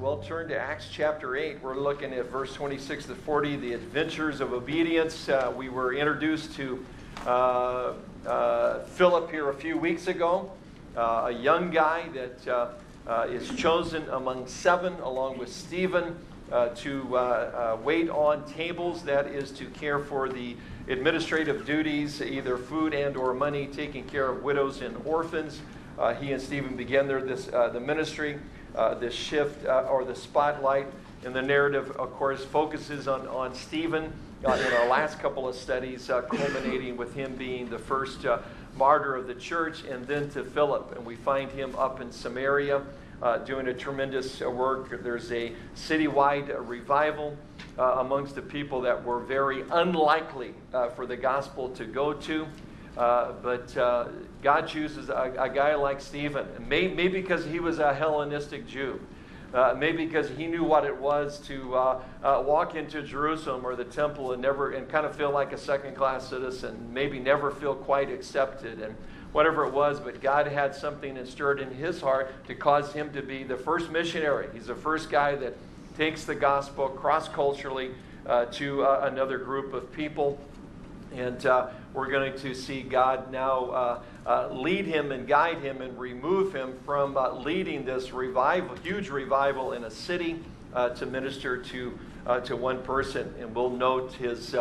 Well, turn to Acts chapter 8. We're looking at verse 26 to 40, the adventures of obedience. Uh, we were introduced to uh, uh, Philip here a few weeks ago, uh, a young guy that uh, uh, is chosen among seven, along with Stephen, to wait on tables. That is to care for the administrative duties, either food and or money, taking care of widows and orphans. he and Stephen began their, this, the ministry uh, this shift uh, or the spotlight in the narrative, of course, focuses on, on Stephen uh, in our last couple of studies, uh, culminating with him being the first uh, martyr of the church, and then to Philip. And we find him up in Samaria uh, doing a tremendous work. There's a citywide revival amongst the people that were very unlikely for the gospel to go to. Uh, but uh, God chooses a, a, guy like Stephen, maybe, maybe because he was a Hellenistic Jew. Uh, maybe because he knew what it was to uh, uh, walk into Jerusalem or the temple and never and kind of feel like a second-class citizen, maybe never feel quite accepted, and whatever it was. But God had something that stirred in his heart to cause him to be the first missionary. He's the first guy that takes the gospel cross-culturally uh, to another group of people. And uh, we're going to see God now uh, uh, lead him and guide him and remove him from uh, leading this revival, huge revival in a city uh, to minister to, uh, to one person. And we'll note his,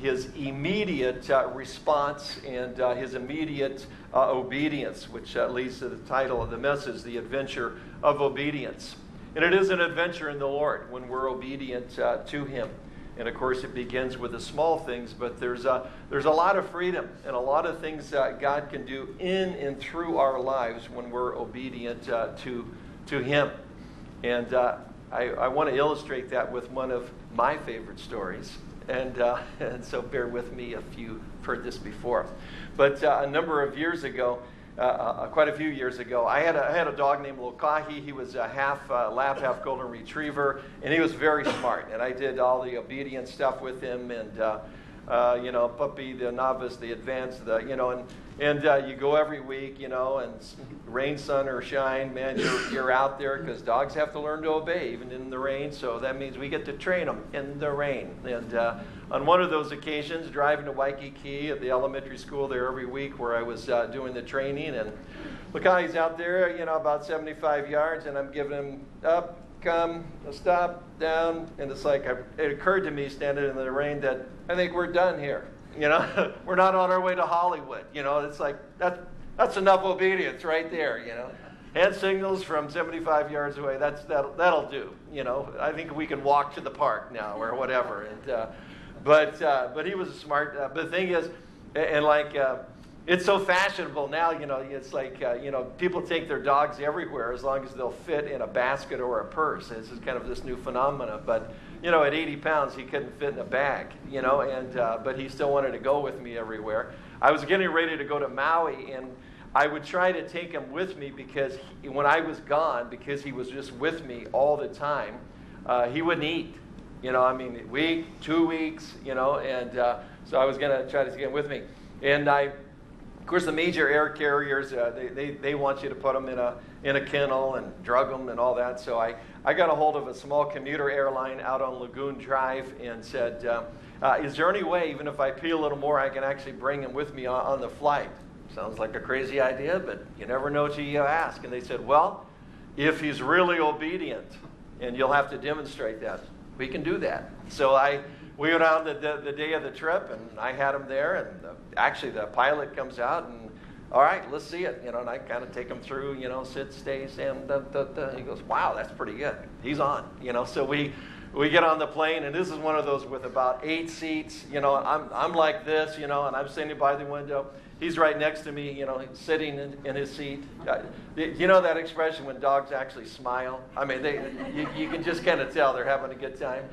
his immediate response and his immediate obedience, which leads to the title of the message, The Adventure of Obedience. And it is an adventure in the Lord when we're obedient to him. And of course, it begins with the small things, but there's a, there's a lot of freedom and a lot of things that God can do in and through our lives when we're obedient uh, to, to Him. And uh, I, I want to illustrate that with one of my favorite stories. And, uh, and so bear with me if you've heard this before. But uh, a number of years ago, uh, uh, quite a few years ago. I had a, I had a dog named Lokahi. He was a half uh, lab, half golden retriever, and he was very smart. And I did all the obedient stuff with him, and uh, uh, you know, puppy, the novice, the advanced, the you know, and and uh, you go every week, you know, and rain, sun, or shine, man, you're, you're out there because dogs have to learn to obey even in the rain. So that means we get to train them in the rain. And uh, on one of those occasions, driving to Aikahi at the elementary school there every week where I was uh, doing the training, and Lokahi's out there, you know, about 75 yards, and I'm giving him up, come, stop, down, and it's like I, it occurred to me standing in the rain that I think we're done here. You know, we're not on our way to Hollywood. You know, it's like that, that's enough obedience right there. You know, hand signals from 75 yards away. That's that'll, that'll do. You know, I think we can walk to the park now or whatever. And uh, but uh, but he was a smart. Uh, but the thing is, and like. Uh, it's so fashionable now, you know, it's like, uh, you know, people take their dogs everywhere as long as they'll fit in a basket or a purse. This is kind of this new phenomenon. But you know, at 80 pounds, he couldn't fit in a bag, you know, and, uh, but he still wanted to go with me everywhere. I was getting ready to go to Maui, and I would try to take him with me because he, when I was gone, because he was just with me all the time, uh, he wouldn't eat. You know, I mean, a week, two weeks, you know, and uh, so I was going to try to get him with me. And I, of course, the major air carriers, uh, they, they, they want you to put them in a, in a kennel and drug them and all that. So I, I got a hold of a small commuter airline out on Lagoon Drive and said, uh, uh, Is there any way, even if I pay a little more, I can actually bring him with me on, on the flight? Sounds like a crazy idea, but you never know till you ask. And they said, Well, if he's really obedient, and you'll have to demonstrate that, we can do that. So I we went out the, the, the day of the trip, and I had him there, and the, actually the pilot comes out and all right, let's see it. You know, and I kind of take him through, you know, sit, stay, stand, da, da, da. He goes, wow, that's pretty good. He's on, you know. So we, we get on the plane, and this is one of those with about eight seats. You know, I'm, I'm like this, you know, and I'm sitting by the window. He's right next to me, you know, sitting in, in his seat. Uh, you know that expression when dogs actually smile? I mean, they, you, you can just kind of tell they're having a good time.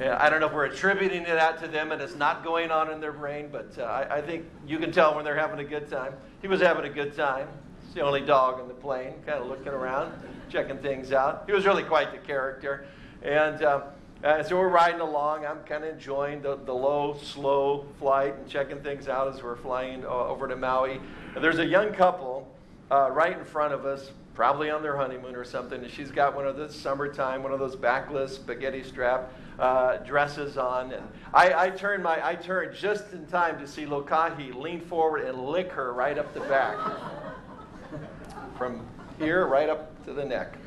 I don't know if we're attributing that to them and it's not going on in their brain, but uh, I, I, think you can tell when they're having a good time. He was having a good time. He's the only dog on the plane, kind of looking around, checking things out. He was really quite the character. And uh, uh, so we're riding along. I'm kind of enjoying the, the low, slow flight and checking things out as we're flying uh, over to Maui. And there's a young couple uh, right in front of us probably on their honeymoon or something, and she's got one of those summertime, one of those backless spaghetti strap uh, dresses on. And I, I turned my, I turned just in time to see Lokahi lean forward and lick her right up the back, from here right up to the neck.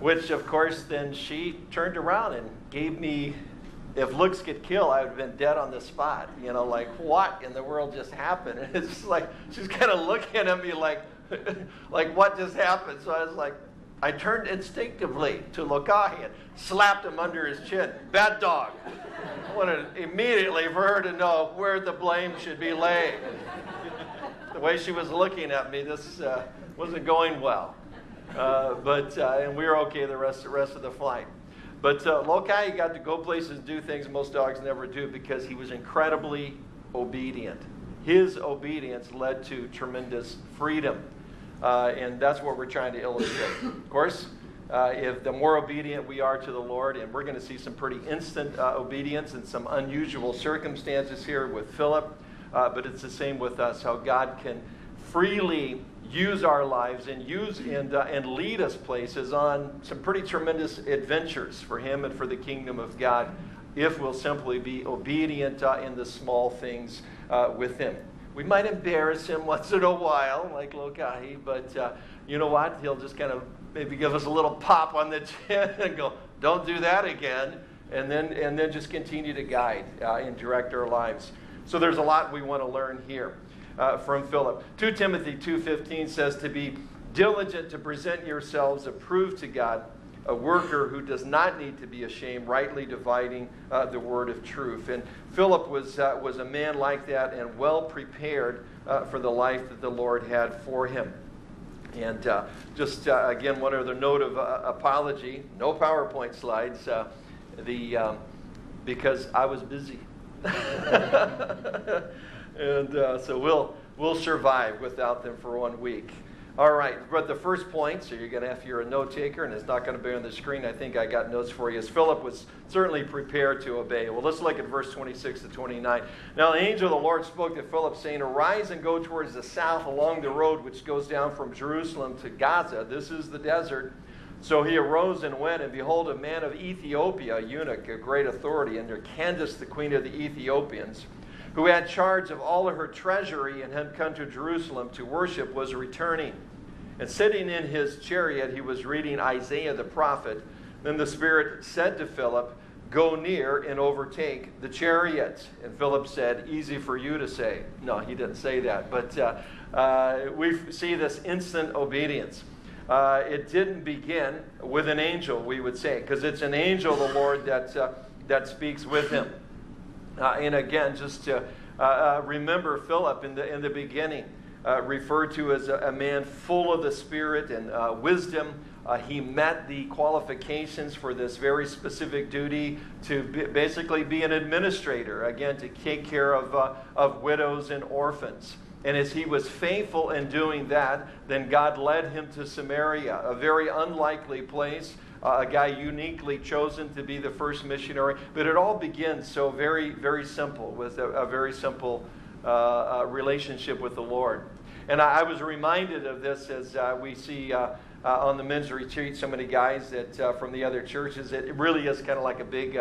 Which, of course, then she turned around and gave me if looks could kill, I would have been dead on the spot. You know, like what in the world just happened? And it's just like she's kind of looking at me like, like what just happened? So I was like, I turned instinctively to Lokahi and slapped him under his chin. Bad dog. I wanted immediately for her to know where the blame should be laid. the way she was looking at me, this uh, wasn't going well. Uh, but uh, and we were okay the rest the rest of the flight. But uh, Lokahi got to go places and do things most dogs never do because he was incredibly obedient. His obedience led to tremendous freedom. Uh, and that's what we're trying to illustrate. of course, uh, if the more obedient we are to the Lord, and we're going to see some pretty instant uh, obedience and some unusual circumstances here with Philip, uh, but it's the same with us, how God can freely use our lives and use and, uh, and lead us places on some pretty tremendous adventures for him and for the kingdom of God if we'll simply be obedient uh, in the small things uh, with him. We might embarrass him once in a while, like Lokahi, but uh, you know what? He'll just kind of maybe give us a little pop on the chin and go, don't do that again, and then, and then just continue to guide uh, and direct our lives. So there's a lot we want to learn here uh, from Philip. 2 Timothy 2.15 says to be diligent to present yourselves approved to God, a worker who does not need to be ashamed, rightly dividing uh, the word of truth. And Philip was, uh, was a man like that and well prepared uh, for the life that the Lord had for him. And uh, just uh, again, one other note of uh, apology no PowerPoint slides the, um, because I was busy. and uh, so we'll we'll survive without them for one week. All right, but the first point, so you're going to, if you're a note taker, and it's not going to be on the screen, I think I got notes for you, is Philip was certainly prepared to obey. Well, let's look at verse 26 to 29. Now, the angel of the Lord spoke to Philip, saying, Arise and go towards the south along the road which goes down from Jerusalem to Gaza. This is the desert. So he arose and went, and behold, a man of Ethiopia, a eunuch, a great authority, under Candace, the queen of the Ethiopians who had charge of all of her treasury and had come to Jerusalem to worship, was returning. And sitting in his chariot, he was reading Isaiah the prophet. Then the Spirit said to Philip, Go near and overtake the chariot. And Philip said, Easy for you to say. No, he didn't say that. But uh, uh, we see this instant obedience. Uh, it didn't begin with an angel, we would say, because it's an angel, the Lord, that, uh, that speaks with him. Uh, and again, just to uh, uh, remember Philip in the, in the beginning, uh, referred to as a, a, man full of the Spirit and uh, wisdom. He met the qualifications for this very specific duty to be, basically be an administrator, again, to take care of, of widows and orphans. And as he was faithful in doing that, then God led him to Samaria, a very unlikely place uh, a guy uniquely chosen to be the first missionary. But it all begins so very, very simple with a, a very simple uh, uh, relationship with the Lord. And I, I was reminded of this as uh, we see uh, uh, on the men's retreat so many guys that from the other churches. It, really is kind of like a big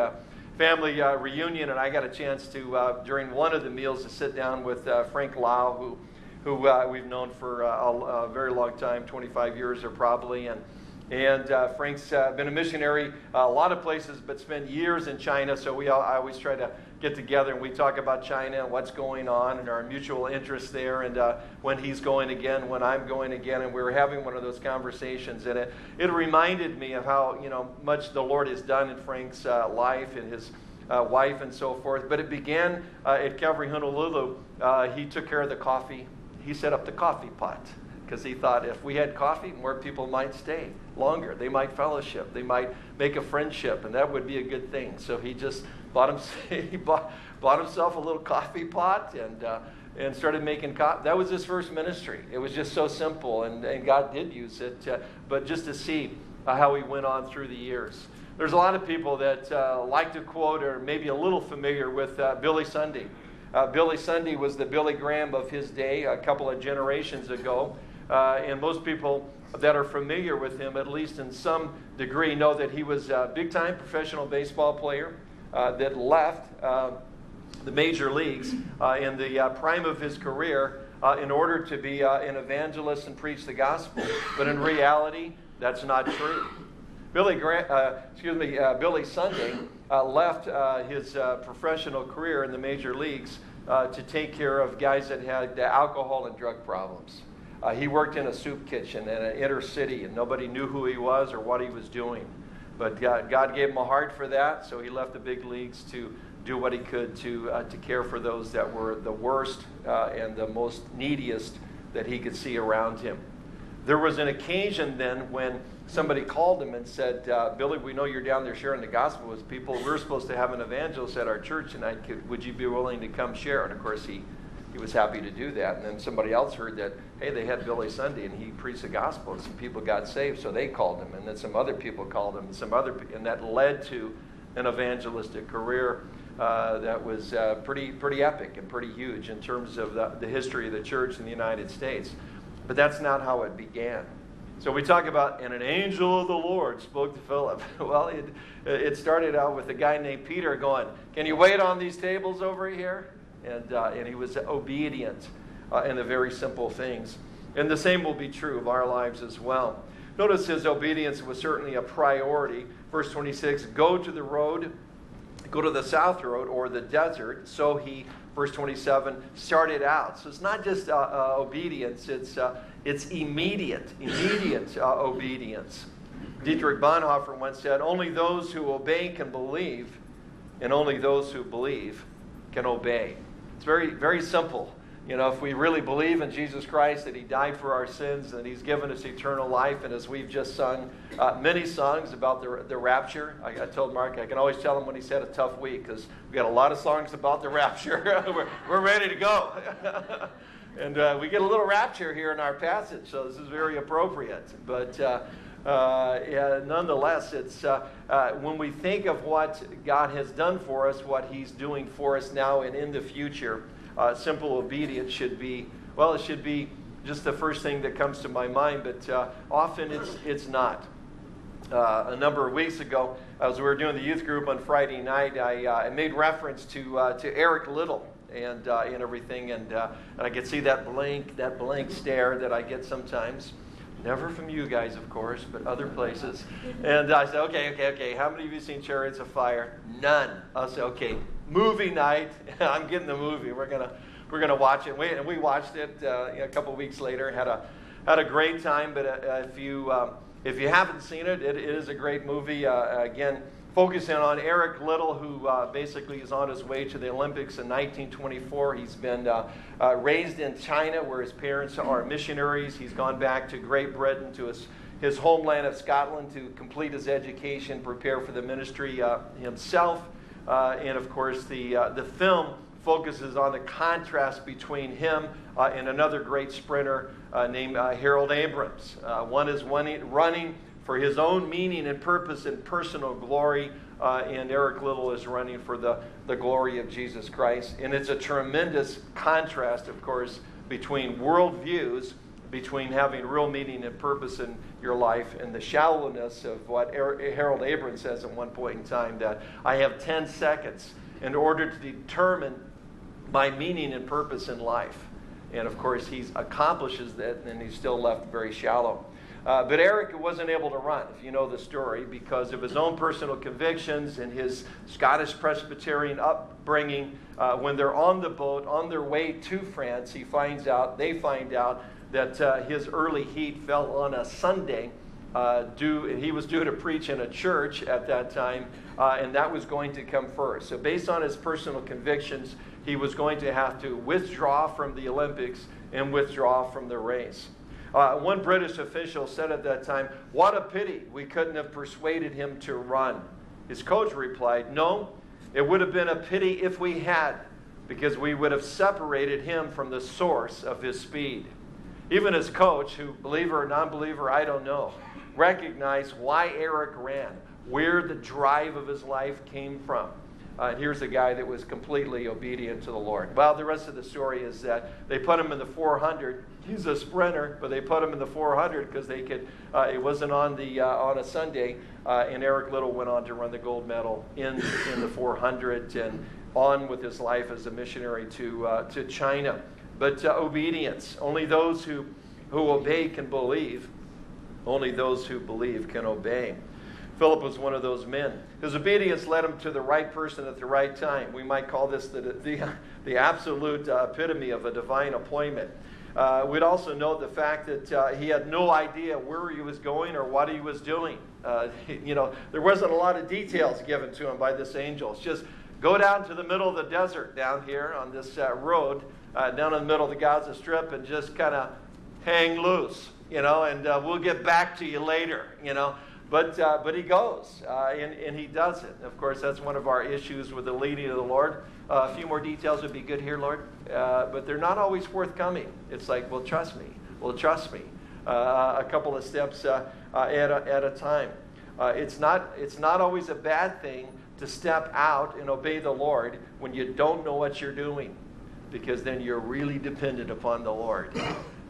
family reunion. And I got a chance to, during one of the meals, to sit down with Frank Lau, who who uh, we've known for uh, a, a, very long time 25 years or probably and and uh, Frank's uh, been a missionary uh, a lot of places, but spent years in China. So we all, I always try to get together and we talk about China and what's going on and our mutual interest there. And uh, when he's going again, when I'm going again, and we were having one of those conversations, and it it reminded me of how you know much the Lord has done in Frank's uh, life and his. Uh, wife and so forth, but it began at Calvary Honolulu. he took care of the coffee. He set up the coffee pot because he thought if we had coffee, more people might stay longer. They might fellowship. They might make a friendship, and that would be a good thing. So he just bought, him, he bought, bought himself a little coffee pot and, uh, and started making coffee. That was his first ministry. It was just so simple, and, and God did use it. Uh, but just to see how he went on through the years. There's a lot of people that uh, like to quote or maybe a little familiar with uh, Billy Sunday. Billy Sunday was the Billy Graham of his day a couple of generations ago. Uh, and most people that are familiar with him, at least in some degree, know that he was a big time professional baseball player uh, that left uh, the major leagues uh, in the uh, prime of his career uh, in order to be an evangelist and preach the gospel. But in reality, that's not true. Billy Grant, excuse me, Billy Sunday left his professional career in the major leagues to take care of guys that had alcohol and drug problems. Uh, he worked in a soup kitchen in an inner city, and nobody knew who he was or what he was doing. But God, God gave him a heart for that, so he left the big leagues to do what he could to, uh, to care for those that were the worst uh, and the most neediest that he could see around him. There was an occasion then when somebody called him and said, uh, Billy, we know you're down there sharing the gospel with people. We're supposed to have an evangelist at our church tonight. Could, Would you be willing to come share? And of course, he he was happy to do that. And then somebody else heard that, hey, they had Billy Sunday and he preached the gospel and some people got saved, so they called him. And then some other people called him, and some other, and that led to an evangelistic career uh, that was uh, pretty, pretty epic and pretty huge in terms of the, the history of the church in the United States. But that's not how it began. So we talk about, and an angel of the Lord spoke to Philip. well, it, it started out with a guy named Peter going, Can you wait on these tables over here? And, uh, and he was obedient uh, in the very simple things. And the same will be true of our lives as well. Notice his obedience was certainly a priority. Verse 26 go to the road, go to the south road or the desert. So he, verse 27, started out. So it's not just uh, uh, obedience, it's, uh, it's immediate, immediate uh, obedience. Dietrich Bonhoeffer once said, Only those who obey can believe, and only those who believe can obey. Very, very simple. You know, if we really believe in Jesus Christ, that He died for our sins, and He's given us eternal life, and as we've just sung uh, many songs about the, the rapture, I, I, told Mark I can always tell him when he's had a tough week because we've got a lot of songs about the rapture. we're, we're ready to go. and uh, we get a little rapture here in our passage, so this is very appropriate. But uh, nonetheless, it's uh, uh, when we think of what God has done for us, what He's doing for us now and in the future, uh, simple obedience should be, well, it should be just the first thing that comes to my mind, but uh, often it's, it's not. Uh, a number of weeks ago, as we were doing the youth group on Friday night, I, I made reference to, to Eric Liddell and, and everything, and, and I could see that blank, that blank stare that I get sometimes. Never from you guys, of course, but other places. And I said, okay, okay, okay. How many of you seen Chariots of Fire? None. I said, okay, movie night. I'm getting the movie. We're gonna we're gonna watch it. We, and we watched it uh, a couple weeks later. had a had a great time. But uh, if you um, if you haven't seen it, it, it is a great movie. Uh, again, focusing on Eric Liddell, who uh, basically is on his way to the Olympics in 1924. He's been uh, uh, raised in China, where his parents are missionaries. He's gone back to Great Britain, to his, his homeland of Scotland, to complete his education, prepare for the ministry uh, himself. Uh, and of course, the, uh, the film focuses on the contrast between him and another great sprinter named Harold Abrahams. one is running for his own meaning and purpose and personal glory. Uh, and Eric Liddell is running for the, the glory of Jesus Christ. And it's a tremendous contrast, of course, between worldviews, between having real meaning and purpose in your life, and the shallowness of what Harold Abrahams says at one point in time that I have 10 seconds in order to determine my meaning and purpose in life. And of course, he accomplishes that, and he's still left very shallow. Uh, but Eric wasn't able to run, if you know the story, because of his own personal convictions and his Scottish Presbyterian upbringing. Uh, when they're on the boat, on their way to France, he finds out, they find out that uh, his early heat fell on a Sunday. Uh, due, he was due to preach in a church at that time, uh, and that was going to come first. So, based on his personal convictions, he was going to have to withdraw from the Olympics and withdraw from the race. Uh, one British official said at that time, What a pity we couldn't have persuaded him to run. His coach replied, No, it would have been a pity if we had, because we would have separated him from the source of his speed. Even his coach, who, believer or non believer, I don't know, recognized why Eric ran, where the drive of his life came from. Uh, and here's a guy that was completely obedient to the Lord. Well, the rest of the story is that they put him in the 400. He's a sprinter, but they put him in the 400 because they could. Uh, it wasn't on the uh, on a Sunday, uh, and Eric Liddell went on to run the gold medal in in the 400 and on with his life as a missionary to uh, to China. But uh, obedience. Only those who who obey can believe. Only those who believe can obey. Philip was one of those men. His obedience led him to the right person at the right time. We might call this the, the, the absolute uh, epitome of a divine appointment. Uh, we'd also note the fact that uh, he had no idea where he was going or what he was doing. Uh, you know, there wasn't a lot of details given to him by this angel. It's just go down to the middle of the desert down here on this uh, road, uh, down in the middle of the Gaza Strip, and just kind of hang loose, you know, and we'll get back to you later, you know. But, uh, but he goes uh, and, and he does it. Of course, that's one of our issues with the leading of the Lord. Uh, a few more details would be good here, Lord, uh, but they're not always forthcoming. It's like, well, trust me. Well, trust me. Uh, a couple of steps uh, at, a, at a time. it's, not, it's not always a bad thing to step out and obey the Lord when you don't know what you're doing, because then you're really dependent upon the Lord.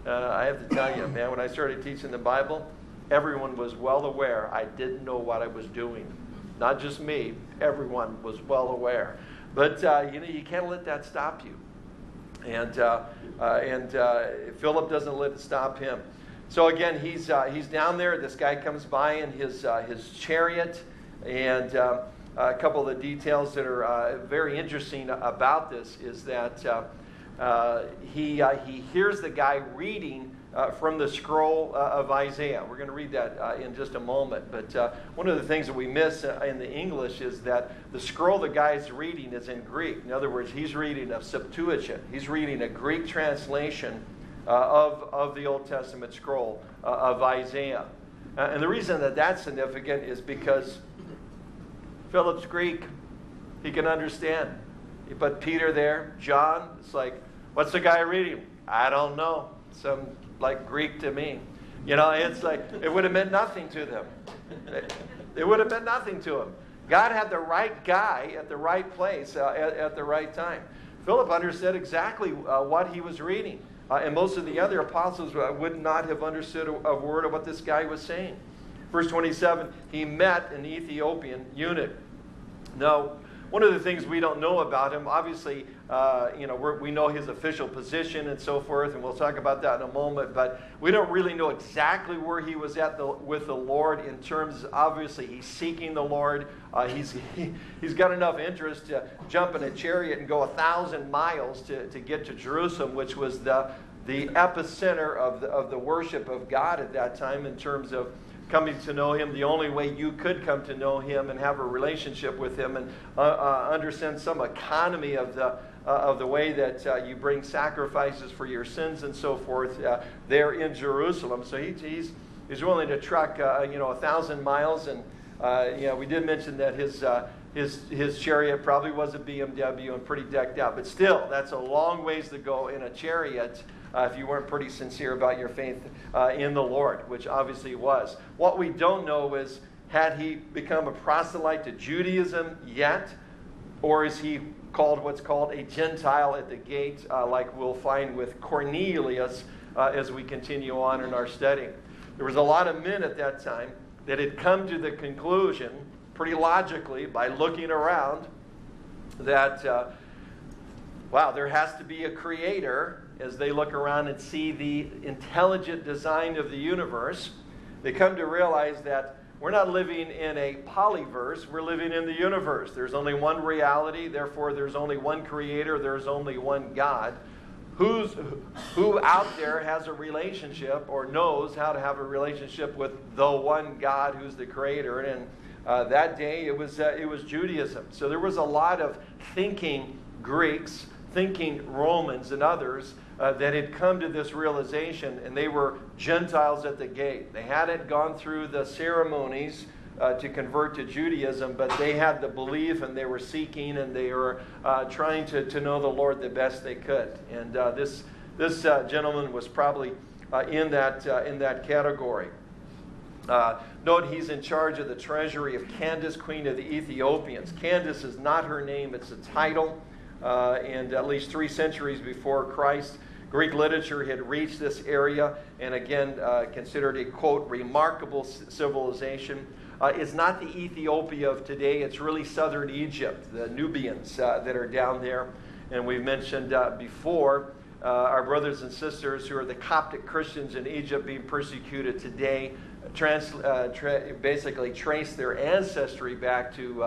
I have to tell you, man, when I started teaching the Bible, everyone was well aware I didn't know what I was doing. Not just me, everyone was well aware. But uh, you know, you can't let that stop you. And uh, uh, and uh, Philip doesn't let it stop him. So again, he's uh, he's down there. This guy comes by in his uh, his chariot, and a couple of the details that are very interesting about this is that he he hears the guy reading uh, from the scroll uh, of Isaiah. We're going to read that uh, in just a moment. But uh, one of the things that we miss uh, in the English is that the scroll the guy's reading is in Greek. In other words, he's reading a Septuagint, he's reading a Greek translation uh, of, of the Old Testament scroll of Isaiah. and the reason that that's significant is because Philip's Greek, he can understand. But Peter there, John, it's like, what's the guy reading? I don't know. Some like Greek to me. You know, it's like it would have meant nothing to them. It, it would have meant nothing to them. God had the right guy at the right place uh, at, at, the right time. Philip understood exactly uh, what he was reading. Uh, and most of the other apostles uh, would not have understood a, a, word of what this guy was saying. Verse 27 he met an Ethiopian eunuch. Now, one of the things we don't know about him, obviously, uh, you know, we know his official position and so forth, and we'll talk about that in a moment. But we don't really know exactly where he was at the, with the Lord in terms. Obviously, he's seeking the Lord. Uh, he's he, has got enough interest to jump in a chariot and go a thousand miles to, to get to Jerusalem, which was the the epicenter of the, of the worship of God at that time in terms of coming to know Him the only way you could come to know Him and have a relationship with Him and uh, uh, understand some economy of the, uh, of the way that uh, you bring sacrifices for your sins and so forth uh, there in Jerusalem. So he, he's, he's willing to trek, uh, you know, a thousand miles. And, yeah, we did mention that his, his, his chariot probably was a BMW and pretty decked out. But still, that's a long ways to go in a chariot uh, if you weren't pretty sincere about your faith uh, in the Lord, which obviously was. What we don't know is had he become a proselyte to Judaism yet, or is he called what's called a Gentile at the gate, uh, like we'll find with Cornelius uh, as we continue on in our study? There was a lot of men at that time that had come to the conclusion, pretty logically, by looking around, that, uh, wow, there has to be a creator as they look around and see the intelligent design of the universe, they come to realize that we're not living in a polyverse, we're living in the universe. There's only one reality, therefore, there's only one creator, there's only one God. Who's, who out there has a relationship or knows how to have a relationship with the one God who's the creator? And uh, that day it was, uh, it was Judaism. So there was a lot of thinking Greeks, thinking Romans, and others uh, that had come to this realization, and they were Gentiles at the gate. They hadn't gone through the ceremonies uh, to convert to Judaism, but they had the belief and they were seeking and they were uh, trying to, to know the Lord the best they could. And uh, this, this uh, gentleman was probably uh, in, that, in that category. Uh, note he's in charge of the treasury of Candace, queen of the Ethiopians. Candace is not her name, it's a title. Uh, and at least three centuries before Christ, Greek literature had reached this area and again uh, considered a quote, remarkable civilization. Uh, it's not the Ethiopia of today, it's really southern Egypt, the Nubians uh, that are down there. And we've mentioned uh, before uh, our brothers and sisters who are the Coptic Christians in Egypt being persecuted today trans, uh, tra- basically trace their ancestry back to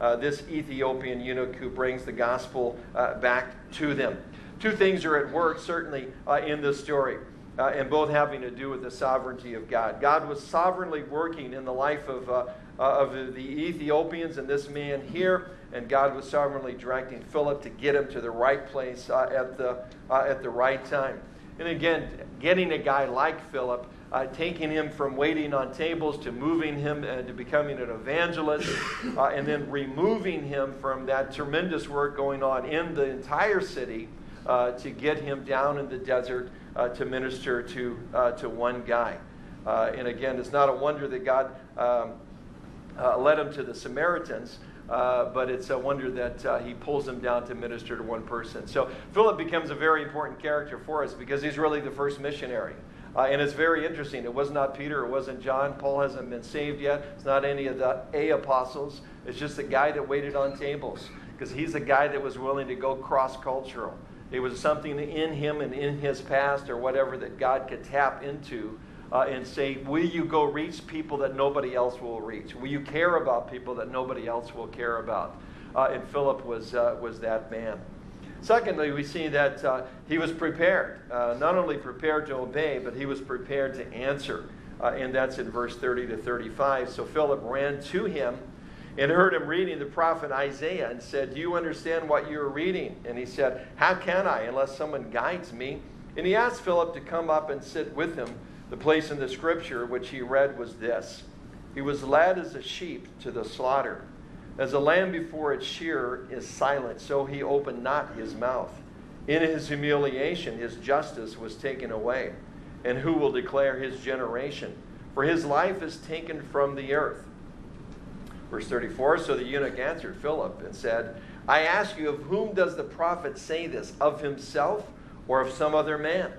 uh, uh, this Ethiopian eunuch who brings the gospel uh, back to them. Two things are at work, certainly, uh, in this story, uh, and both having to do with the sovereignty of God. God was sovereignly working in the life of, of the Ethiopians and this man here, and God was sovereignly directing Philip to get him to the right place at, the, at the right time. And again, getting a guy like Philip uh, taking him from waiting on tables to moving him uh, to becoming an evangelist, uh, and then removing him from that tremendous work going on in the entire city uh, to get him down in the desert uh, to minister to, uh, to one guy. and again, it's not a wonder that God um, led him to the Samaritans. Uh, but it's a wonder that uh, he pulls them down to minister to one person. So Philip becomes a very important character for us because he's really the first missionary. Uh, and it's very interesting. It was not Peter, it wasn't John. Paul hasn't been saved yet. It's not any of the A apostles. It's just the guy that waited on tables because he's the guy that was willing to go cross cultural. It was something in him and in his past or whatever that God could tap into uh, and say, Will you go reach people that nobody else will reach? Will you care about people that nobody else will care about? Uh, and Philip was, uh, was that man. Secondly, we see that uh, he was prepared, uh, not only prepared to obey, but he was prepared to answer. Uh, and that's in verse 30 to 35. So Philip ran to him and heard him reading the prophet Isaiah and said, Do you understand what you're reading? And he said, How can I unless someone guides me? And he asked Philip to come up and sit with him. The place in the scripture which he read was this He was led as a sheep to the slaughter as a lamb before its shearer is silent, so he opened not his mouth. In his humiliation, his justice was taken away. And who will declare his generation? For his life is taken from the earth. Verse 34 So the eunuch answered Philip and said, I ask you, of whom does the prophet say this? Of himself or of some other man?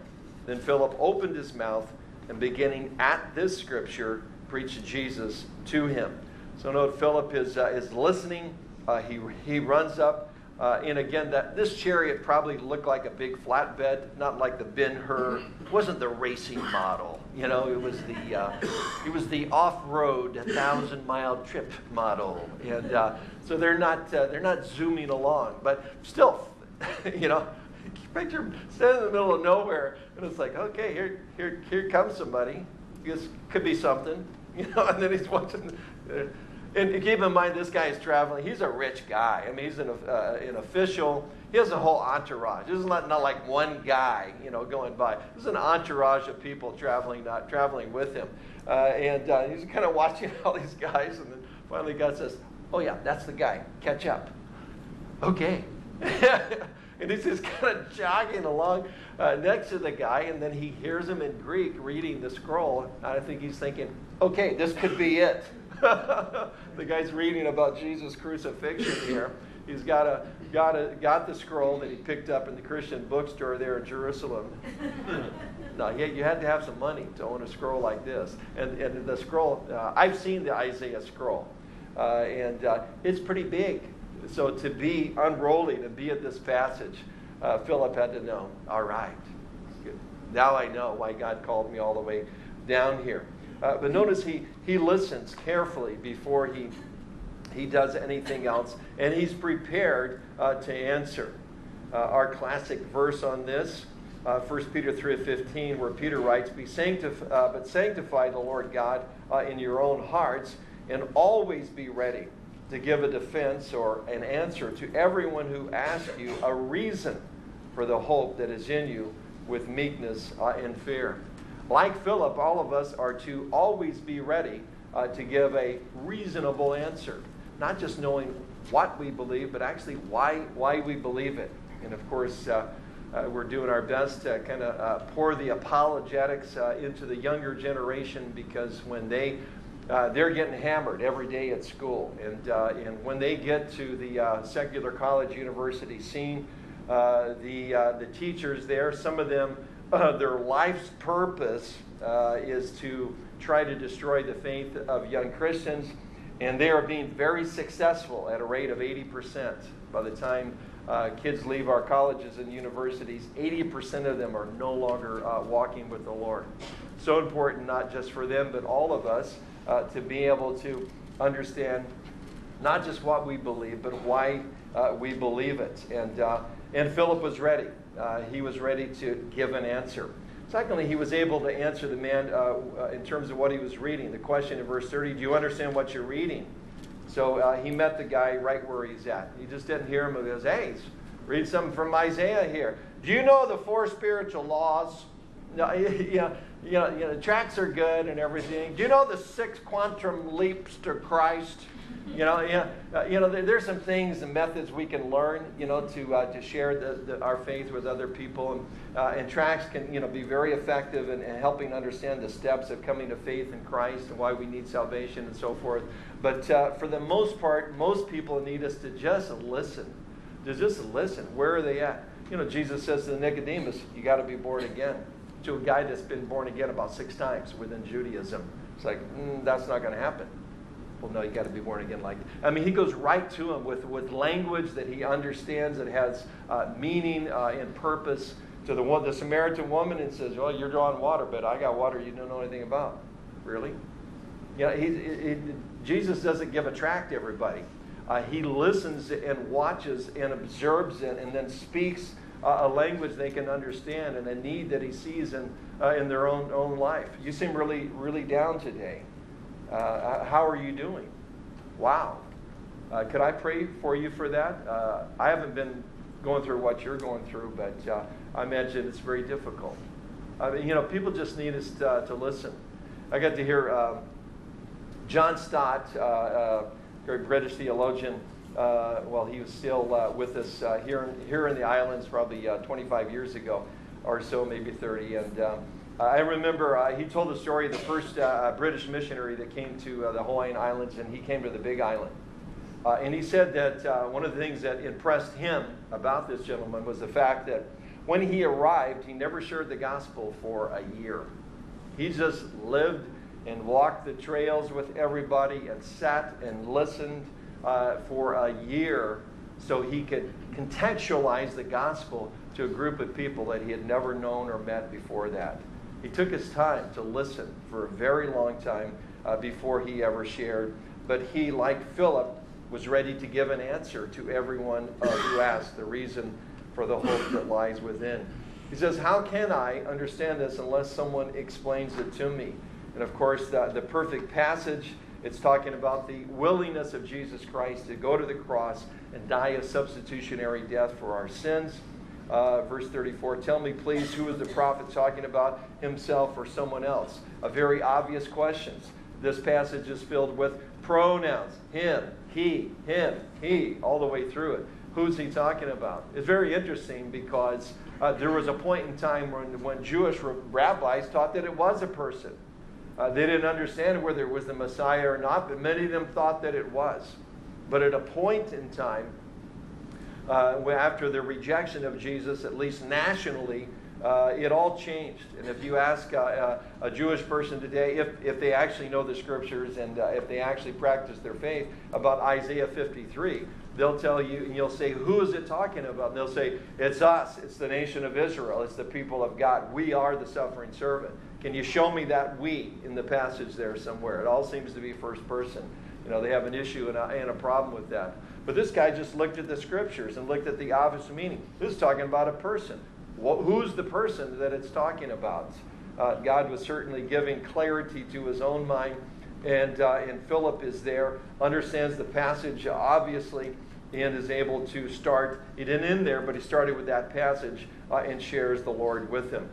Then Philip opened his mouth and beginning at this scripture, preached Jesus to him. So note Philip is, uh, is listening. Uh, he, he runs up. Uh, and again, that this chariot probably looked like a big flatbed, not like the Ben Hur. It wasn't the racing model, you know. It was the uh, it was the off-road thousand mile trip model, and uh, so they're not uh, they're not zooming along, but still, you know, picture standing in the middle of nowhere, and it's like, okay, here here here comes somebody. This could be something, you know, and then he's watching. And keep in mind, this guy is traveling. He's a rich guy. I mean, he's an, uh, an official. He has a whole entourage. This is not, not like one guy, you know, going by. This is an entourage of people traveling, not traveling with him. Uh, and uh, he's kind of watching all these guys, and then finally God says, "Oh yeah, that's the guy. Catch up." Okay. and he's just kind of jogging along uh, next to the guy, and then he hears him in Greek reading the scroll. I think he's thinking, "Okay, this could be it." the guy's reading about Jesus' crucifixion here. He's got a got a got the scroll that he picked up in the Christian bookstore there in Jerusalem. no, you, you had to have some money to own a scroll like this. And and the scroll, uh, I've seen the Isaiah scroll, uh, and uh, it's pretty big. So to be unrolling and be at this passage, uh, Philip had to know. All right, now I know why God called me all the way down here. Uh, but notice he, he listens carefully before he, he does anything else, and he's prepared uh, to answer. Uh, our classic verse on this, uh, 1 Peter 3.15, where Peter writes, Be sanctif- uh, But sanctify the Lord God uh, in your own hearts, and always be ready to give a defense or an answer to everyone who asks you a reason for the hope that is in you with meekness and fear. Like Philip, all of us are to always be ready uh, to give a reasonable answer, not just knowing what we believe, but actually why, why we believe it. And of course, uh, uh, we're doing our best to kind of uh, pour the apologetics uh, into the younger generation because when they uh, they're getting hammered every day at school, and uh, and when they get to the uh, secular college university scene, the the teachers there, some of them, their life's purpose is to try to destroy the faith of young Christians, and they are being very successful at a rate of 80% by the time uh, kids leave our colleges and universities, 80% of them are no longer uh, walking with the Lord. So important, not just for them, but all of us, uh, to be able to understand not just what we believe, but why uh, we believe it. And, uh, and Philip was ready. Uh, he was ready to give an answer. Secondly, he was able to answer the man in terms of what he was reading. The question in verse 30 Do you understand what you're reading? So uh, he met the guy right where he's at. He just didn't hear him. He goes, hey, read something from Isaiah here. Do you know the four spiritual laws? No, you know, you know, tracks are good and everything. Do you know the six quantum leaps to Christ? You know, yeah, uh, you know, there, there's some things and methods we can learn, you know, to uh, to share the, the, our faith with other people, and uh, and tracks can, you know, be very effective in, in, helping understand the steps of coming to faith in Christ and why we need salvation and so forth. But uh, for the most part, most people need us to just listen, to just listen. Where are they at? You know, Jesus says to Nicodemus, "You got to be born again." To a guy that's been born again about six times within Judaism, it's like mm, that's not going to happen well, no, you got to be born again like I mean, he goes right to him with, with language that he understands that has uh, meaning uh, and purpose to the the Samaritan woman and says, well, you're drawing water, but I got water you don't know anything about. Really? You know, he, he, Jesus doesn't give a tract to everybody. Uh, he listens and watches and observes it and then speaks uh, a language they can understand and a need that he sees in, uh, in their own, own life. You seem really, really down today. Uh, how are you doing? Wow. Uh, could I pray for you for that? Uh, I haven't been going through what you're going through, but uh, I imagine it's very difficult. I mean, you know, people just need us to, to listen. I got to hear um, John Stott, uh, uh, great British theologian. well, he was still with us here, in, here in the islands probably 25 years ago or so, maybe 30. And um, uh, I remember uh, he told the story of the first uh, British missionary that came to uh, the Hawaiian Islands, and he came to the Big Island. Uh, and he said that uh, one of the things that impressed him about this gentleman was the fact that when he arrived, he never shared the gospel for a year. He just lived and walked the trails with everybody and sat and listened for a year so he could contextualize the gospel to a group of people that he had never known or met before that. He took his time to listen for a very long time uh, before he ever shared. But he, like Philip, was ready to give an answer to everyone uh, who asked the reason for the hope that lies within. He says, How can I understand this unless someone explains it to me? And of course, the, the perfect passage, it's talking about the willingness of Jesus Christ to go to the cross and die a substitutionary death for our sins uh, verse 34. Tell me, please, who is the prophet talking about, himself or someone else? A very obvious question. This passage is filled with pronouns him, he, him, he, all the way through it. Who's he talking about? It's very interesting because uh, there was a point in time when, when Jewish rabbis taught that it was a person. Uh, they didn't understand whether it was the Messiah or not, but many of them thought that it was. But at a point in time, uh, after the rejection of Jesus, at least nationally, uh, it all changed. And if you ask uh, uh a Jewish person today if, if they actually know the scriptures and uh, if they actually practice their faith about Isaiah 53, they'll tell you, and you'll say, Who is it talking about? And they'll say, It's us. It's the nation of Israel. It's the people of God. We are the suffering servant. Can you show me that we in the passage there somewhere? It all seems to be first person. You know, they have an issue and a, and a problem with that. But this guy just looked at the scriptures and looked at the obvious meaning. This is talking about a person. who's the person that it's talking about? Uh, God was certainly giving clarity to his own mind. And, uh, and Philip is there, understands the passage obviously, and is able to start. He didn't end there, but he started with that passage uh, and shares the Lord with him.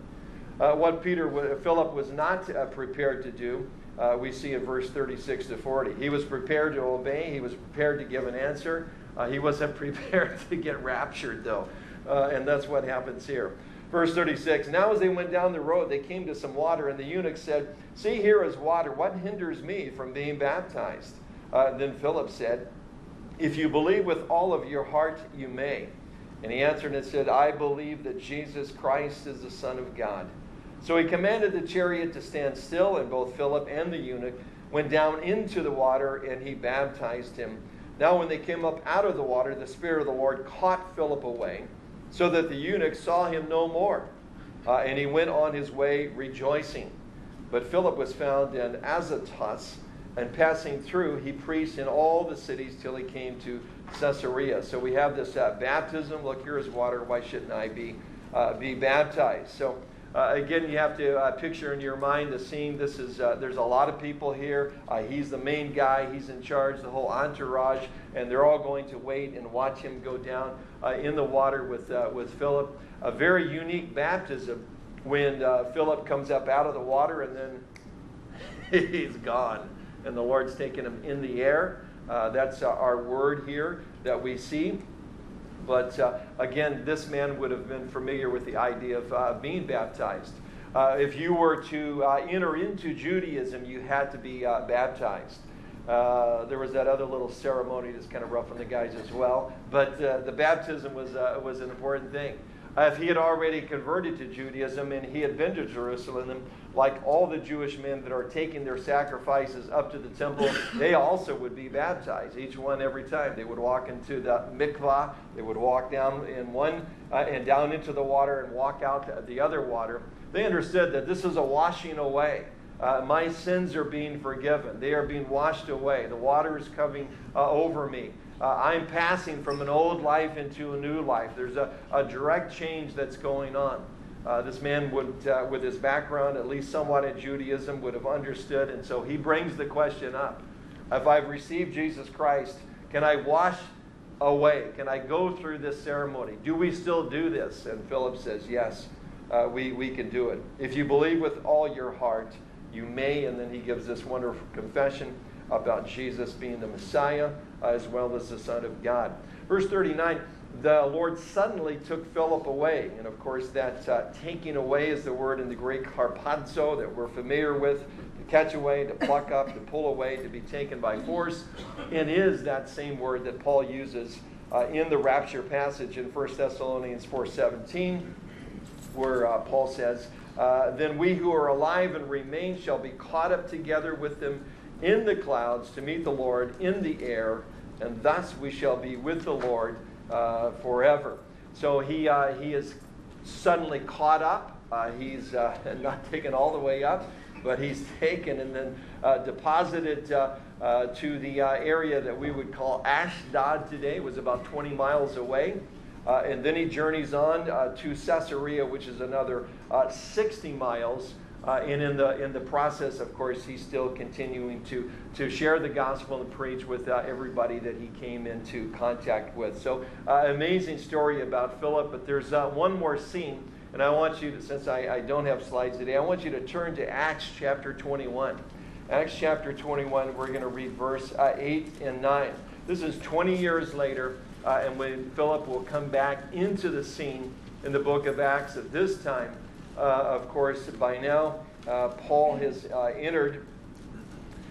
Uh, what Peter, Philip was not uh, prepared to do uh, we see in verse 36 to 40. He was prepared to obey, he was prepared to give an answer. Uh, he wasn't prepared to get raptured, though. Uh, and that's what happens here. Verse 36 Now, as they went down the road, they came to some water, and the eunuch said, See, here is water. What hinders me from being baptized? Uh, then Philip said, If you believe with all of your heart, you may. And he answered and said, I believe that Jesus Christ is the Son of God. So he commanded the chariot to stand still, and both Philip and the eunuch went down into the water, and he baptized him. Now, when they came up out of the water, the Spirit of the Lord caught Philip away, so that the eunuch saw him no more. Uh, and he went on his way rejoicing. But Philip was found in Azotus, and passing through, he preached in all the cities till he came to Caesarea. So we have this uh, baptism. Look, here is water. Why shouldn't I be, uh, be baptized? So uh, again, you have to uh, picture in your mind the scene. This is uh, there's a lot of people here. Uh, he's the main guy. He's in charge. The whole entourage, and they're all going to wait and watch him go down uh, in the water with uh, with Philip. A very unique baptism when Philip comes up out of the water and then he's gone, and the Lord's taken him in the air. that's our word here that we see. But uh, again, this man would have been familiar with the idea of uh, being baptized. Uh, if you were to uh, enter into Judaism, you had to be uh, baptized. Uh, there was that other little ceremony that's kind of rough on the guys as well. But the baptism was, was an important thing. If he had already converted to Judaism and he had been to Jerusalem, like all the Jewish men that are taking their sacrifices up to the temple, they also would be baptized, each one every time. They would walk into the mikvah, they would walk down in one uh, and down into the water and walk out the other water. They understood that this is a washing away. Uh, my sins are being forgiven. They are being washed away. The water is coming uh, over me. Uh, I'm passing from an old life into a new life. There's a, a direct change that's going on. Uh, this man would, uh, with his background, at least somewhat in Judaism, would have understood. And so he brings the question up If I've received Jesus Christ, can I wash away? Can I go through this ceremony? Do we still do this? And Philip says, Yes, uh, we, we can do it. If you believe with all your heart, you may. And then he gives this wonderful confession about Jesus being the Messiah as well as the Son of God. Verse 39 the Lord suddenly took Philip away. And of course, that uh, taking away is the word in the Greek harpazo that we're familiar with to catch away, to pluck up, to pull away, to be taken by force. And is that same word that Paul uses uh, in the rapture passage in 1 Thessalonians 4.17, where uh, Paul says, uh, Then we who are alive and remain shall be caught up together with them in the clouds to meet the Lord in the air, and thus we shall be with the Lord uh, forever. So he, uh, he is suddenly caught up. Uh, he's uh, not taken all the way up, but he's taken and then uh, deposited uh, to the area that we would call Ashdod today. It was about 20 miles away. and then he journeys on to Caesarea, which is another 60 miles. Uh, and in the, in the process, of course, he's still continuing to, to share the gospel and preach with uh, everybody that he came into contact with. So, uh, amazing story about Philip. But there's uh, one more scene, and I want you to, since I, I don't have slides today, I want you to turn to Acts chapter 21. Acts chapter 21, we're going to read verse uh, 8 and 9. This is 20 years later, uh, and when Philip will come back into the scene in the book of Acts at this time. Uh, of course, by now, uh, Paul has uh, entered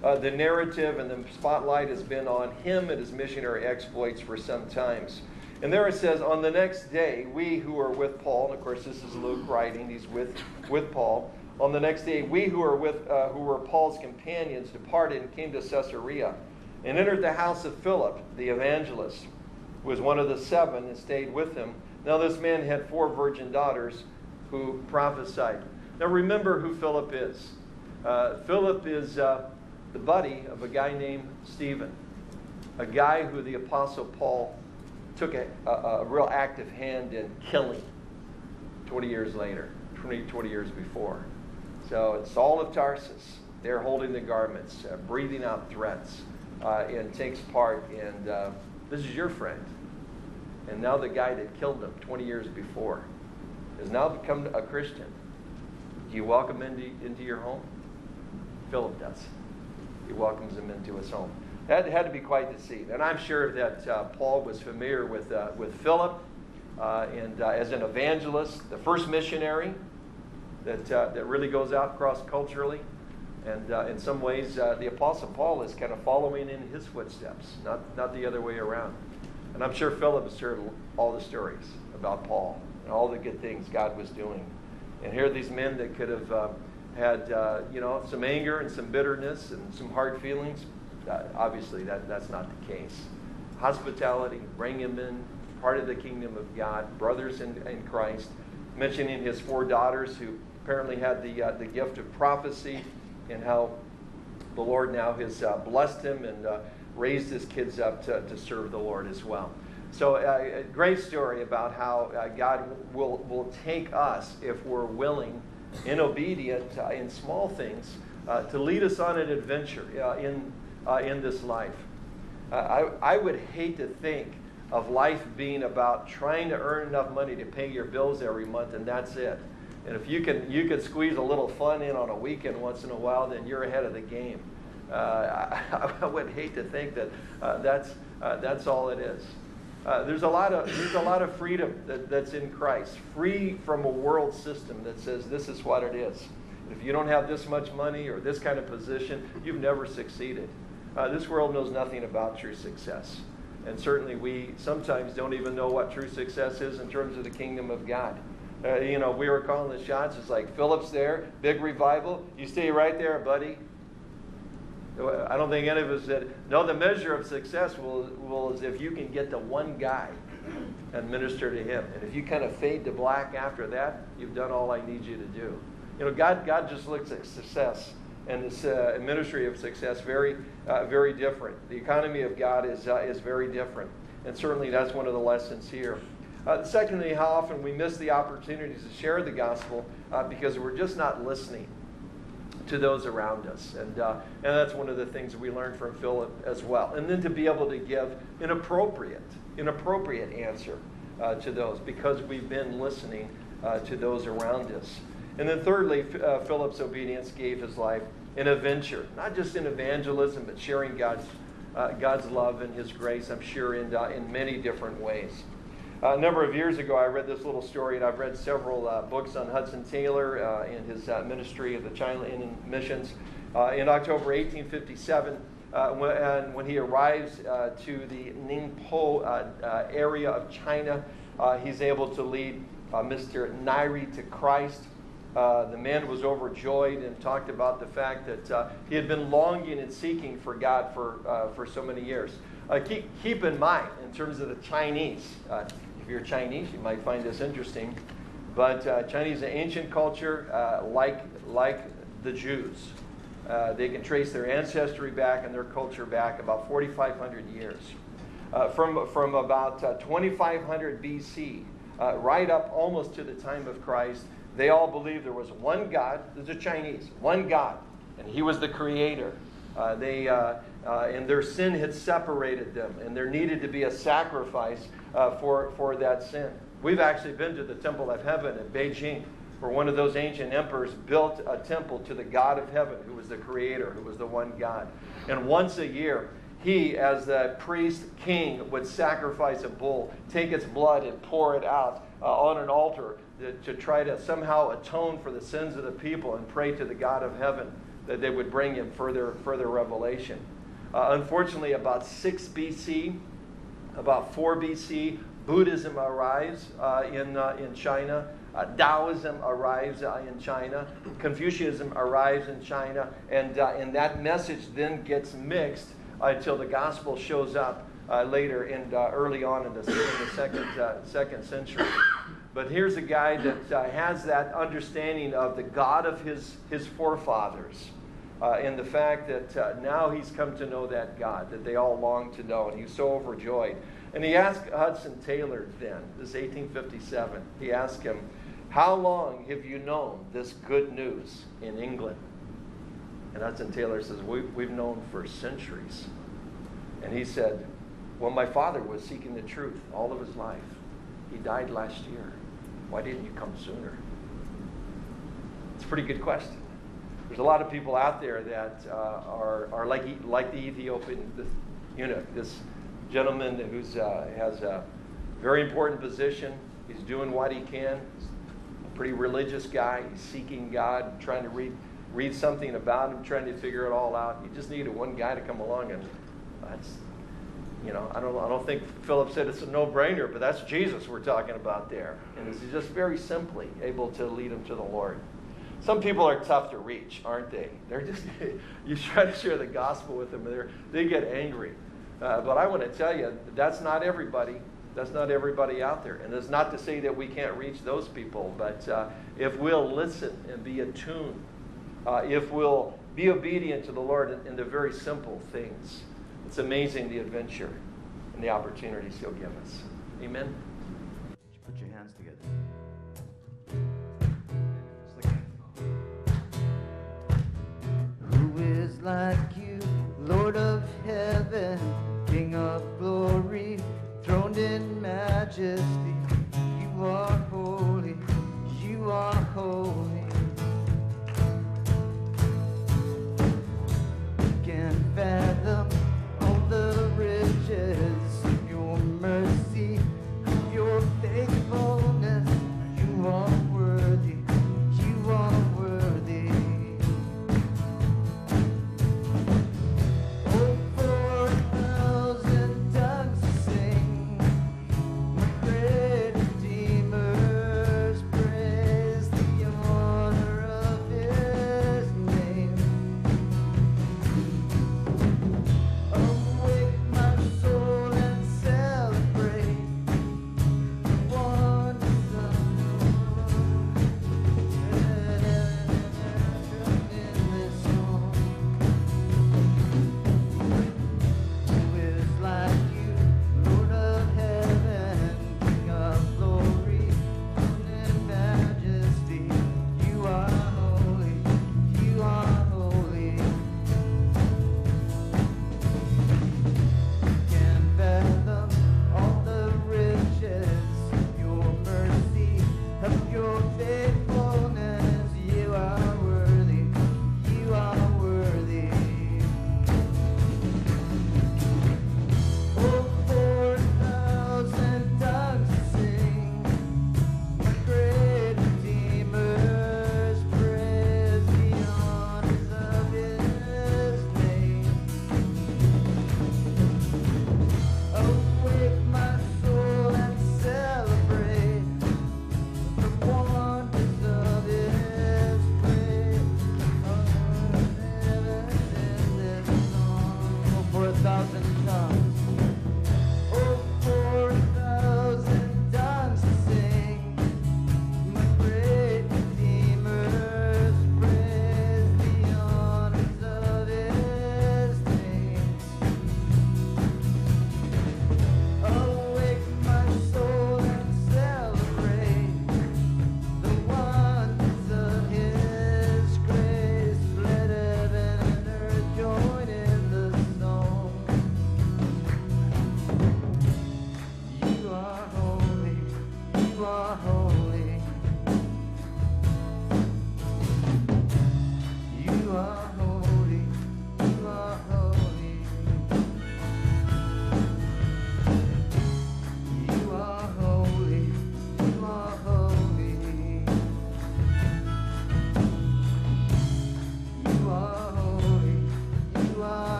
the narrative, and the spotlight has been on him and his missionary exploits for some times. And there it says, On the next day, we who are with Paul, and of course, this is Luke writing, he's with, with Paul. On the next day, we who, are with, uh, who were Paul's companions departed and came to Caesarea and entered the house of Philip, the evangelist, who was one of the seven, and stayed with him. Now, this man had four virgin daughters who prophesied. Now remember who Philip is. Uh, Philip is uh, the buddy of a guy named Stephen, a guy who the Apostle Paul took a, a, a real active hand in killing 20 years later, 20, 20 years before. So it's Saul of Tarsus. They're holding the garments, uh, breathing out threats, uh, and takes part in uh, this is your friend. And now the guy that killed him 20 years before has now become a Christian, do you welcome him into, into your home? Philip does. He welcomes him into his home. That had to be quite the scene. And I'm sure that uh, Paul was familiar with, uh, with Philip. uh, and uh, as an evangelist, the first missionary that, uh, that really goes out cross culturally. And uh, in some ways, the Apostle Paul is kind of following in his footsteps, not, not the other way around. And I'm sure Philip has heard all the stories about Paul and all the good things God was doing. And here are these men that could have uh, had, uh, you know, some anger and some bitterness and some hard feelings. Uh, obviously, that, that's not the case. Hospitality, bring him in, part of the kingdom of God, brothers in, in Christ, mentioning his four daughters who apparently had the, uh, the gift of prophecy and how the Lord now has uh, blessed him and uh, raised his kids up to, to serve the Lord as well. So, uh, a great story about how uh, God will, will take us if we're willing and obedient uh, in small things uh, to lead us on an adventure in, in this life. I, I would hate to think of life being about trying to earn enough money to pay your bills every month and that's it. And if you can, you can squeeze a little fun in on a weekend once in a while, then you're ahead of the game. Uh, I, I, would hate to think that uh, that's, uh, that's all it is. Uh, there's, a lot of, there's a lot of freedom that, that's in Christ, free from a world system that says this is what it is. If you don't have this much money or this kind of position, you've never succeeded. Uh, this world knows nothing about true success. And certainly we sometimes don't even know what true success is in terms of the kingdom of God. Uh, you know, we were calling the shots. It's like Philip's there, big revival. You stay right there, buddy. I don't think any of us said, no, the measure of success will, will is if you can get to one guy and minister to him. And if you kind of fade to black after that, you've done all I need you to do. You know, God, God just looks at success and this uh, ministry of success very, uh, very different. The economy of God is, uh, is very different. And certainly that's one of the lessons here. Uh, secondly, how often we miss the opportunities to share the gospel uh, because we're just not listening to those around us. And, uh, and that's one of the things we learned from Philip as well. And then to be able to give an appropriate, an appropriate answer uh, to those because we've been listening uh, to those around us. And then thirdly, uh, Philip's obedience gave his life an adventure, not just in evangelism, but sharing God's, God's love and his grace, I'm sure, in, in many different ways. Uh, a number of years ago, I read this little story, and I've read several uh, books on Hudson Taylor uh, and his uh, ministry of the China Inland missions. Uh, in October 1857, uh, when, and when he arrives to the Ningpo area of China, he's able to lead Mr. Nairi to Christ. the man was overjoyed and talked about the fact that he had been longing and seeking for God for, for so many years. keep, keep in mind, in terms of the Chinese, if you're Chinese, you might find this interesting. But uh, Chinese an ancient culture, uh, like, like the Jews. Uh, they can trace their ancestry back and their culture back about 4,500 years. Uh, from, from about uh, 2500 BC, uh, right up almost to the time of Christ, they all believed there was one God. There's a Chinese, one God, and He was the creator. They, and their sin had separated them, and there needed to be a sacrifice uh, for, for that sin. We've actually been to the Temple of Heaven in Beijing, where one of those ancient emperors built a temple to the God of heaven, who was the creator, who was the one God. And once a year, he, as the priest king, would sacrifice a bull, take its blood, and pour it out uh, on an altar to, to, try to somehow atone for the sins of the people and pray to the God of heaven that they would bring him further, further revelation. Uh, unfortunately, about 6 BC, about 4 BC, Buddhism arrives uh, in, uh, in China. Uh, Taoism arrives uh, in China. Confucianism arrives in China. And, uh, and that message then gets mixed until the gospel shows up later in, early on in the, in the second, second century. But here's a guy that has that understanding of the God of his, his forefathers. Uh, and the fact that uh, now he's come to know that God that they all long to know, and he's so overjoyed. And he asked Hudson Taylor then, this 1857, he asked him, How long have you known this good news in England? And Hudson Taylor says, we, We've known for centuries. And he said, Well, my father was seeking the truth all of his life. He died last year. Why didn't you come sooner? It's a pretty good question. There's a lot of people out there that uh, are, are like, like the Ethiopian eunuch, this gentleman who uh, has a very important position, He's doing what he can. He's a pretty religious guy. He's seeking God, trying to read read something about him, trying to figure it all out. You just needed one guy to come along, and that's, you know, I don't, I don't think Philip said it's a no-brainer, but that's Jesus we're talking about there, and he's just very simply able to lead him to the Lord. Some people are tough to reach, aren't they? They're just you try to share the gospel with them, and they get angry. Uh, but I want to tell you, that's not everybody. That's not everybody out there. And it's not to say that we can't reach those people, but uh, if we'll listen and be attuned uh, if we'll be obedient to the Lord in, in the very simple things. It's amazing the adventure and the opportunities He'll give us. Amen. Like you, Lord of heaven, King of glory, throned in majesty? You are holy, you are holy. Can't fathom all the riches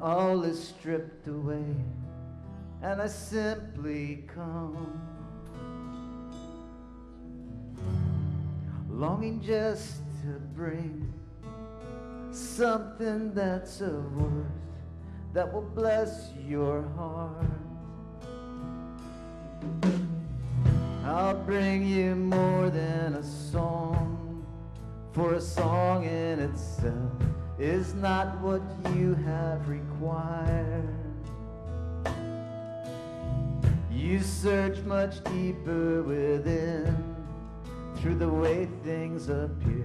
all is stripped away, and I simply come. longing just to bring something that's of worth that will bless your heart. I'll bring you more than a song for a song in itself is not what you have required. You search much deeper within through the way things appear.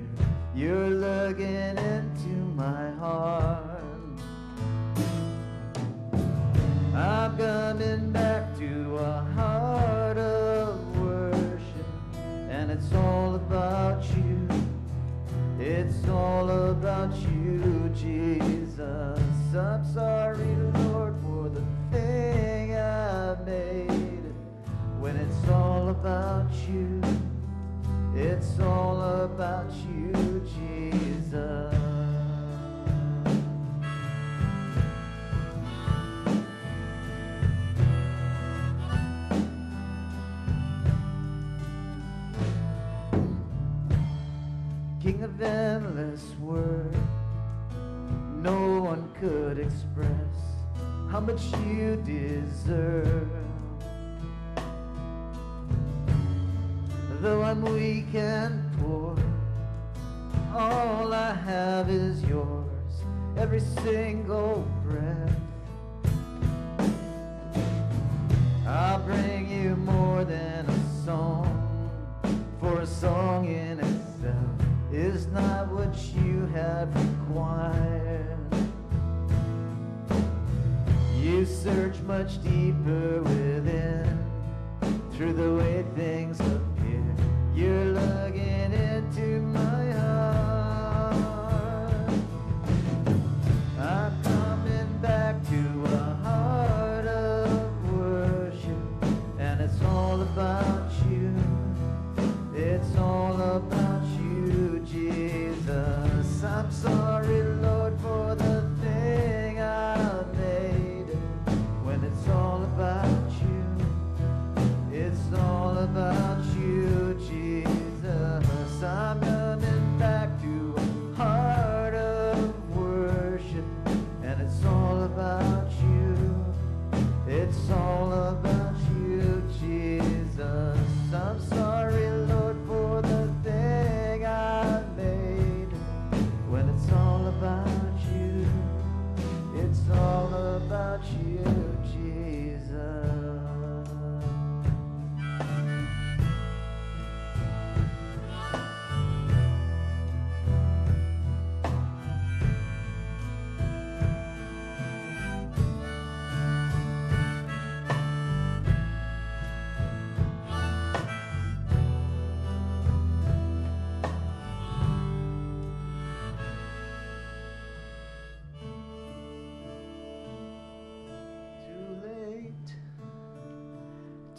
You're looking into my heart. I'm coming back to a heart of worship, and it's all. It's all about you, Jesus. I'm sorry, Lord, for the thing I made. When it's all about you, it's all about you, Jesus. Endless word, no one could express how much you deserve. Though I'm weak and poor, all I have is yours, every single breath. I'll bring you more than a song, for a song in itself is not what you have required. You search much deeper within through the way things appear. You're looking into my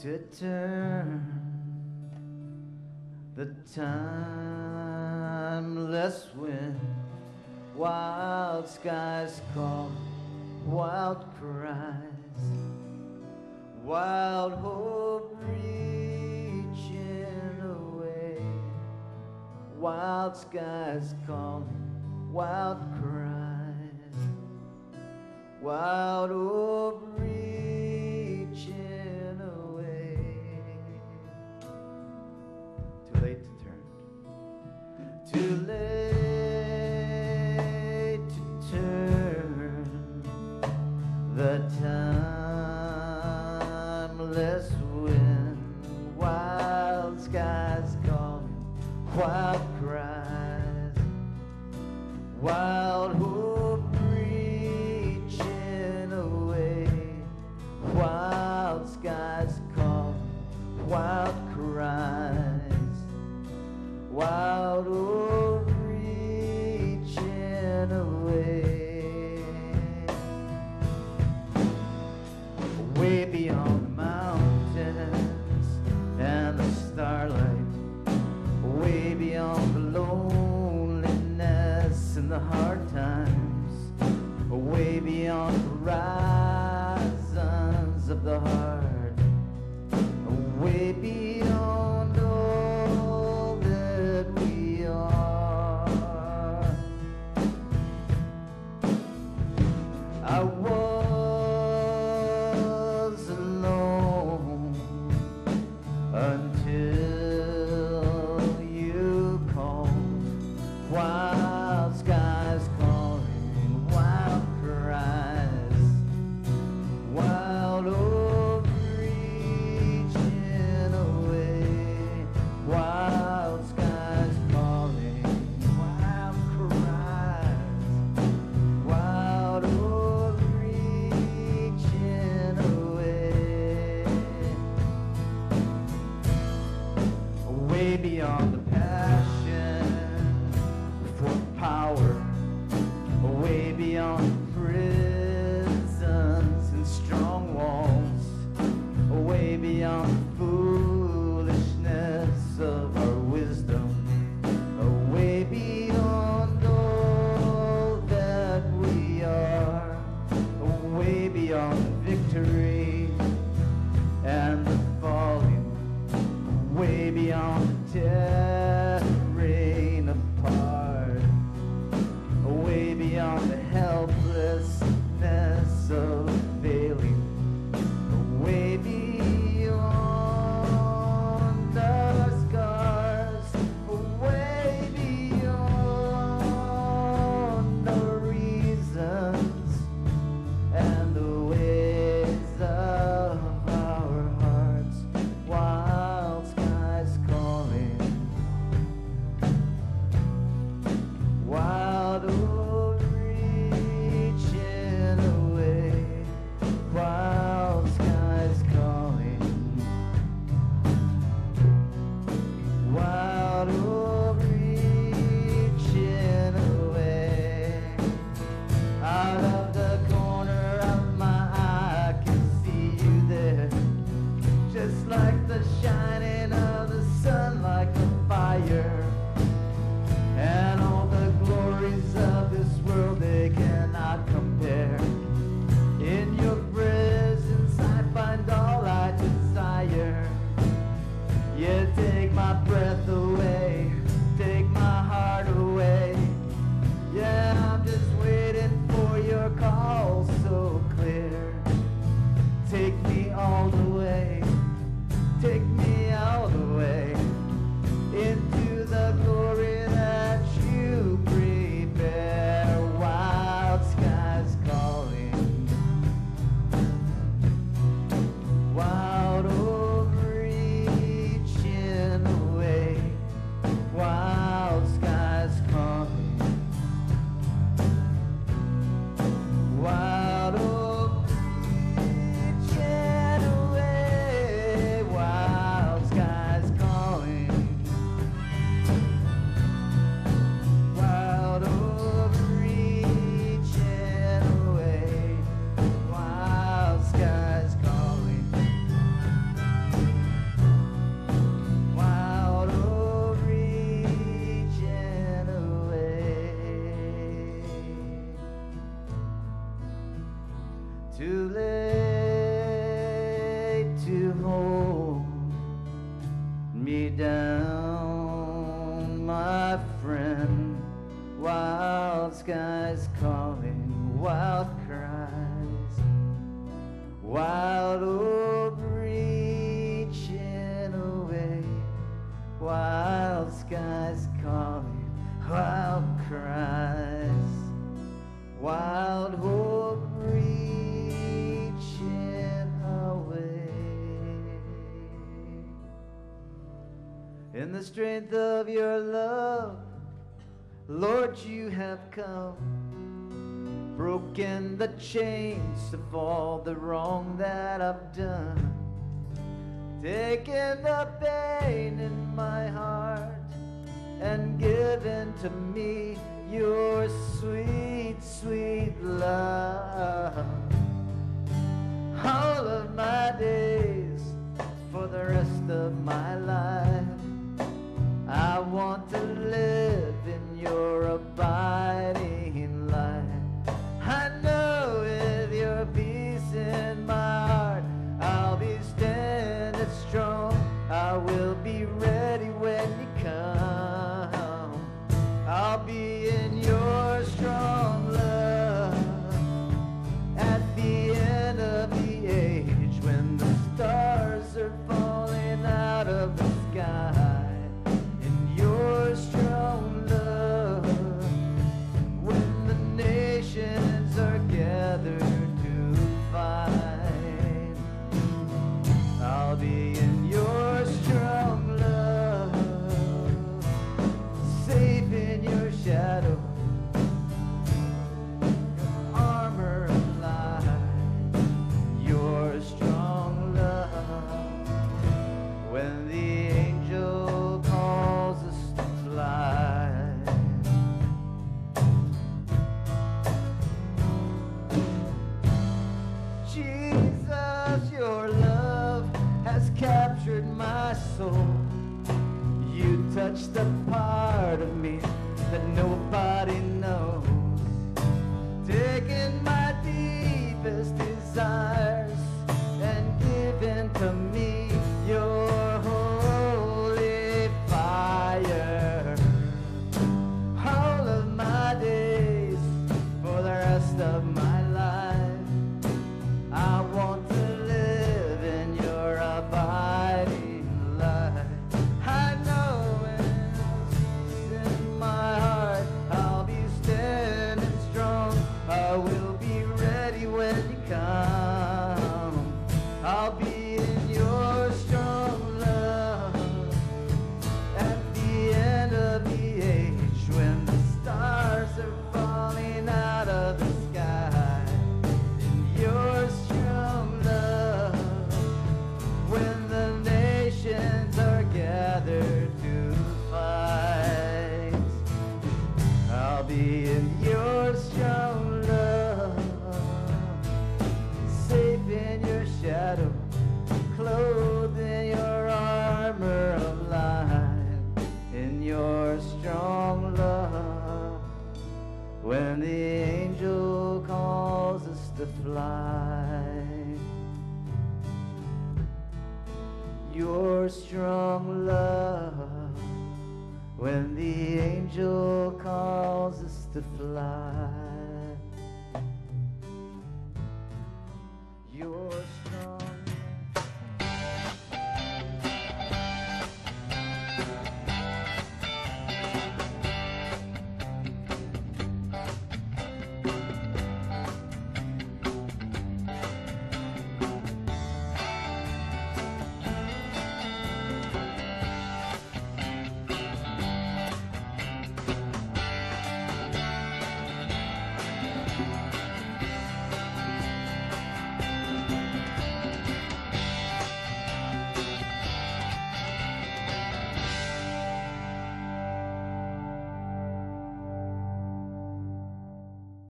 to turn the timeless wind, wild skies call, wild cries, wild hope reaching away, wild skies calling, wild cries. Wild hope timeless Lord, you have come, broken the chains of all the wrong that I've done, taken the pain in my heart and given to me your sweet, sweet love. All of my days.